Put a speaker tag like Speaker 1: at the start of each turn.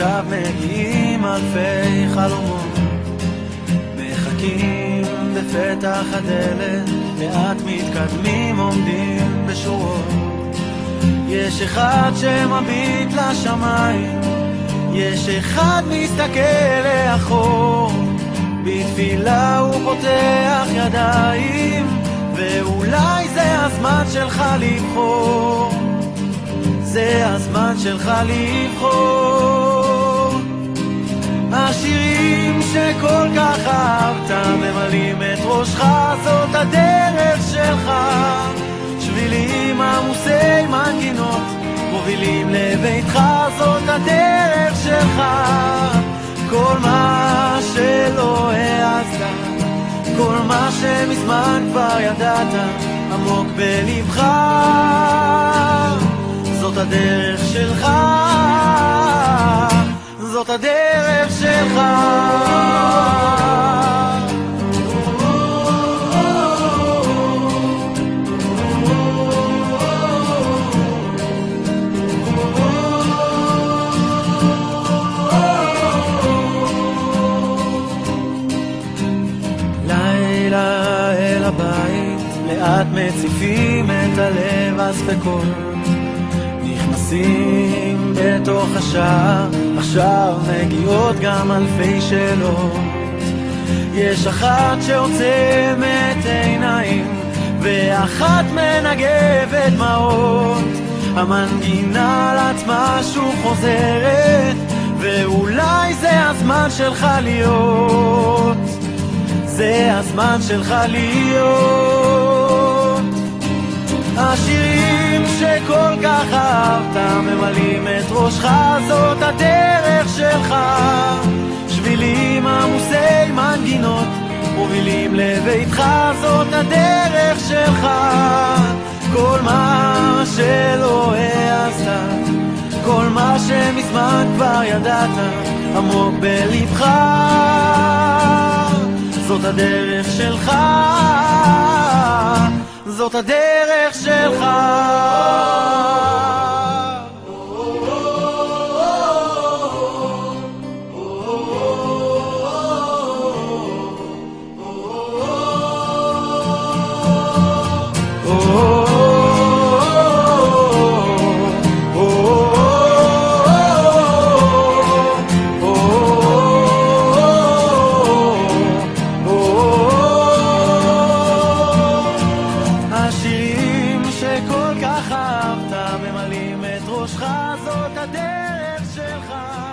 Speaker 1: אליו מגיעים אלפי חלומות. מחכים בפתח הדלת, לאט מתקדמים עומדים בשורות. יש אחד שמביט לשמיים, יש אחד מסתכל לאחור. בתפילה הוא פותח ידיים ואולי זה הזמן שלך לבחור. זה הזמן שלך לבחור השירים שכל כך אהבת ממלאים את ראשך זאת הדרך שלך. שבילים עמוסי מנגינות מובילים לביתך זאת הדרך שלך. כל מה שלא העזת כל מה שמזמן כבר ידעת עמוק בלבך. זאת הדרך שלך זאת הדרך שלך. לילה אל הבית, לאט מציפים את הלב הספקות נכנסים בתוך השעה, עכשיו מגיעות גם אלפי שאלות. יש אחת שעוצמת עיניים, ואחת מנגבת דמעות. המנגינה על עצמה שוב חוזרת, ואולי זה הזמן שלך להיות. זה הזמן שלך להיות. שכל כך אהבת ממלאים את ראשך, זאת הדרך שלך. שבילים עמוסי מנגינות מובילים לביתך, זאת הדרך שלך. כל מה שלא העזת, כל מה שמזמן כבר ידעת, עמוק בלבך. זאת הדרך שלך, זאת הדרך שלך. זאת הדרך שלך.